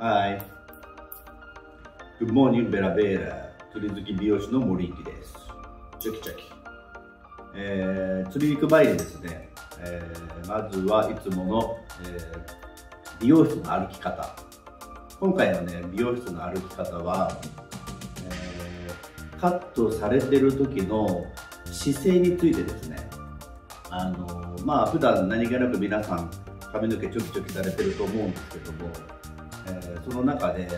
はい。Good morning, ベラベラ。釣り好き美容師の森木です。チョキチョキ。えー、釣り行く前にですね、えー、まずはいつもの、えー、美容室の歩き方。今回のね、美容室の歩き方は、えー、カットされてる時の姿勢についてですね、あのまあ普段何気なく皆さん髪の毛チョキチョキされてると思うんですけども、えー、その中で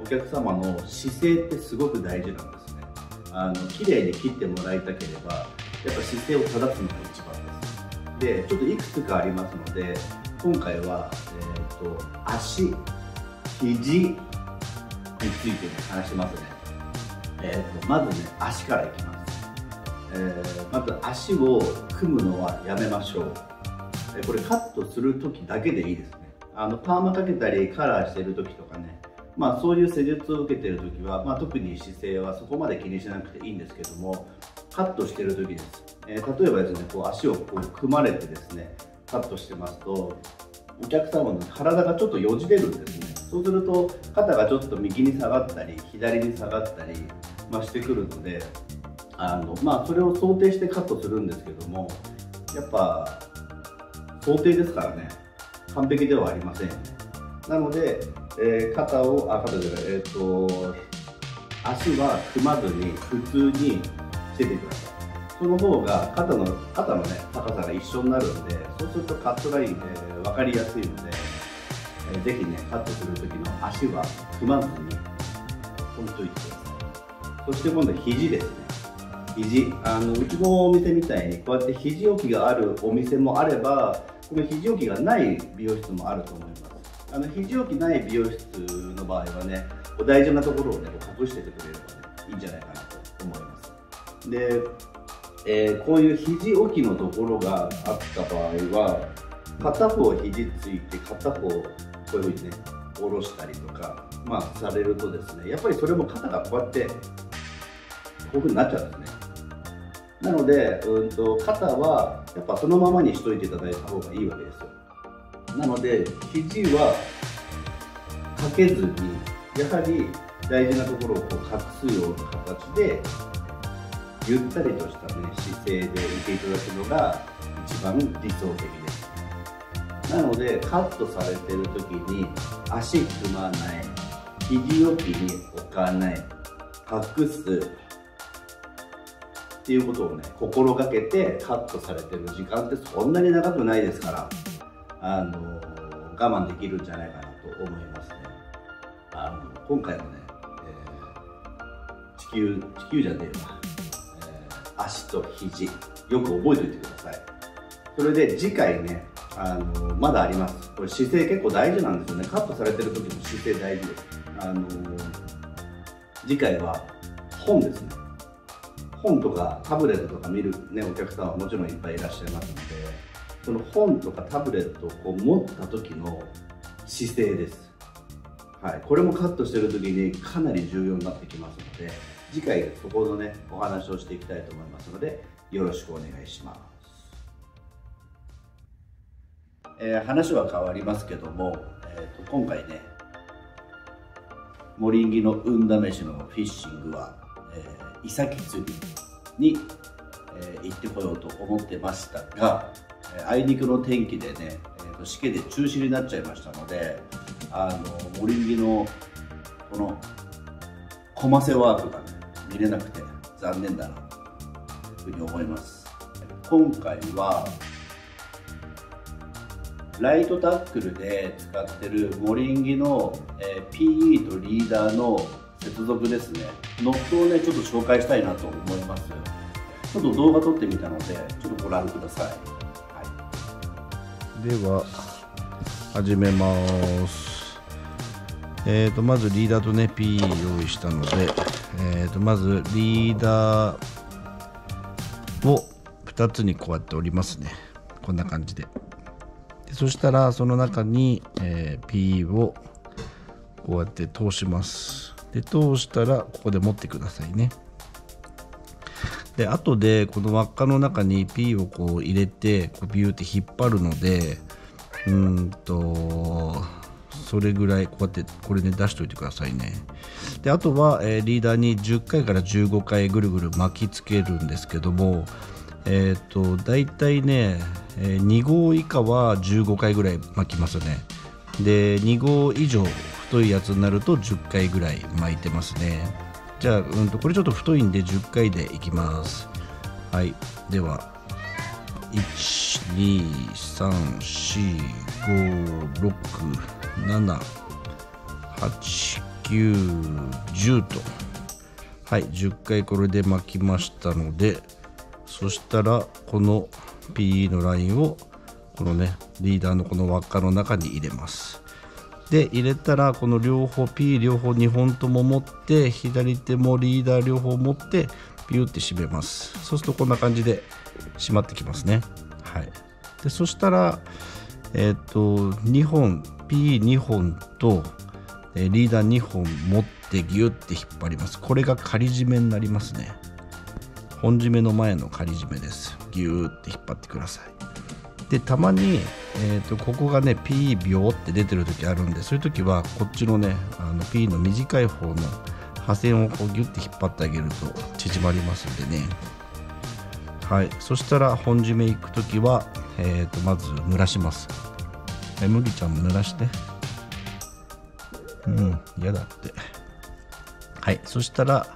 お客様の姿勢ってすごく大事なんですね。あの綺麗に切ってもらいたければやっぱ姿勢を正すのが一番です。でちょっといくつかありますので今回は、えーと、足肘について、ね、話しますね、えーと、まずね足からいきます、えー、まず足を組むのはやめましょう。これカットする時だけでいいですね。あのパーマかけたりカラーしてる時とかね。まあそういう施術を受けてる時は、まあ、特に姿勢はそこまで気にしなくていいんですけどもカットしてる時です、えー、例えばですねこう足をこう組まれてですねカットしてますとお客様の体がちょっとよじれるんですね。そうすると肩がちょっと右に下がったり左に下がったり、まあ、してくるのであのまあそれを想定してカットするんですけどもやっぱ想定ですからね。完璧ではありません。なので、えー、肩をあ肩じゃないえっ、ー、と足は組まずに普通にしててください。その方が肩の肩のね高さが一緒になるんでそうするとカットライン、えー、分かりやすいので、えー、ぜひねカットする時の足は組まずに置いといてください。そして今度肘ですね。肘あのうちのお店みたい。にこうやって肘置きがあるお店もあればこの肘置きがない美容室もあると思います。あの肘置きない美容室の場合はね大事なところをね隠しててくれればねいいんじゃないかなと思います。で、えー、こういう肘置きのところがあった場合は片方肘ついて片方こういうふうにね下ろしたりとか、まあ、されるとですねやっぱりそれも肩がこうやってこういうふうになっちゃうんですね。なので、うんと、肩はやっぱそのままにしといていただいた方がいいわけですよ。なので肘はかけずにやはり大事なところをこう隠すような形でゆったりとした、ね、姿勢でいていただくのが一番理想的です。なのでカットされてる時に足組まない。肘置きに置かない。隠す。っていうことをね心がけてカットされてる時間ってそんなに長くないですからあの我慢できるんじゃないかなと思いますね。あの今回のね、えー、地球地球じゃねえわ、えー、足と肘。よく覚えておいてください。それで次回ねあのまだあります。これ姿勢結構大事なんですよね。カットされてる時の姿勢大事です。あの次回は本ですね。本とかタブレットとか見る、ね、お客さんはもちろんいっぱいいらっしゃいますのでその本とかタブレットをこう持った時の姿勢です、はい、これもカットしてる時にかなり重要になってきますので次回そこのねお話をしていきたいと思いますのでよろしくお願いします、えー、話は変わりますけども、えーと、今回ねモリンギの運試しのフィッシングは、えーイサキ釣りに、えー、行ってこようと思ってましたが、えー、あいにくの天気でね、えーと、しけで中止になっちゃいましたのであのモリンギのこのコマセワークがね見れなくて残念だなというふうに思います。今回はライトタックルで使ってるモリンギの、えー、PE とリーダーの接続ですね。ノットをねちょっと紹介したいなと思います。ちょっと動画撮ってみたのでちょっとご覧ください、はい、では始めます。えーとまずリーダーとね P 用意したのでえーとまずリーダーを2つにこうやって折りますね。こんな感じでで。そしたらその中に、えー、P をこうやって通します。で通したらここで持ってくださいね。で後でこの輪っかの中に P をこう入れてこうビューって引っ張るのでうんとそれぐらいこうやってこれで出しといてくださいね。であとは、えー、リーダーに10回から15回ぐるぐる巻きつけるんですけどもえっ、ー、と大体ね、えー、2号以下は15回ぐらい巻きますよね。で2号以上太いやつになると10回ぐらい巻いてますね。じゃあ、うん、とこれちょっと太いんで10回でいきます。はい。では12345678910と。はい。10回これで巻きましたのでそしたらこの PE のラインをこのねリーダーのこの輪っかの中に入れます。で入れたらこの両方 P 両方2本とも持って左手もリーダー両方持ってピューって締めます。そうするとこんな感じで締まってきますね。はい。でそしたらえっ、と2本 P2 本とリーダー2本持ってギュッて引っ張ります。これが仮締めになりますね。本締めの前の仮締めです。ギューって引っ張ってください。でたまに、えーと、ここがね P 秒って出てる時あるんでそういう時はこっちのねあの P の短い方の破線をこうギュッて引っ張ってあげると縮まりますんでね。はい。そしたら本締めいく時は、えーと、まず濡らします。え麦ちゃんも濡らして。うん嫌だって。はい。そしたら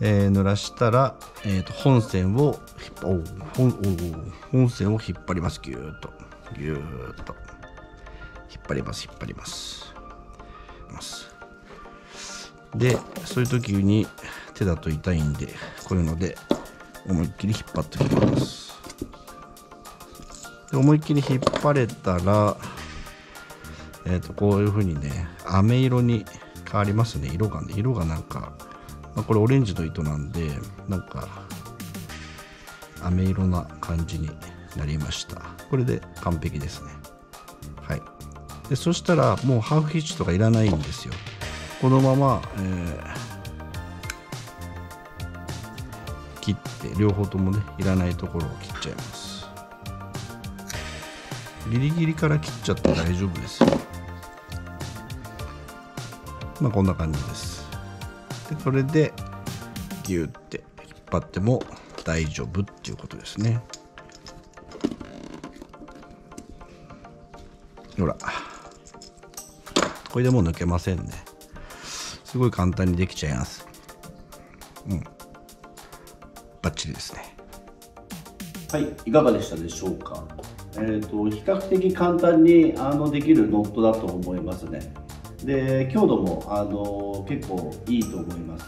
えー、濡らしたら、えーと、本線をお本本線を引っ張ります。ぎゅーっと。ぎゅーっと。引っ張ります引っ張ります。でそういう時に手だと痛いんでこういうので思いっきり引っ張ってきます。で思いっきり引っ張れたらえっ、ー、とこういう風にね飴色に変わりますね。色がね色がなんかまあ、これオレンジの糸なんでなんか飴色な感じになりました。これで完璧ですね。はい。でそしたらもうハーフヒッチとかいらないんですよ。このまま、えー、切って両方ともねいらないところを切っちゃいます。ギリギリから切っちゃって大丈夫ですよ。まあこんな感じです。でそれでギュッて引っ張っても大丈夫っていうことですねほら。これでもう抜けませんね。すごい簡単にできちゃいます。うん。バッチリですね。はいいかがでしたでしょうか？えー、と比較的簡単にあのできるノットだと思いますね。で強度もあの結構いいと思います。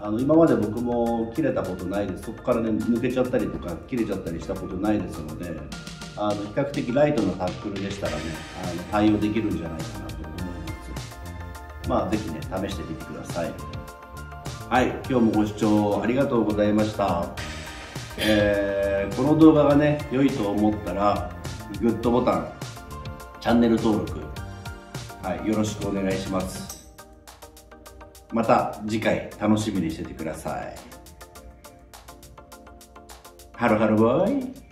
あの今まで僕も切れたことないです。そこからね抜けちゃったりとか切れちゃったりしたことないですのであの比較的ライトのタックルでしたらねあの対応できるんじゃないかなと思います。まあ是非ね試してみてください。はい今日もご視聴ありがとうございました。えー、この動画がね良いと思ったらグッドボタンチャンネル登録はい、よろしくお願いします。また次回楽しみにしててください。ハロハロボーイ。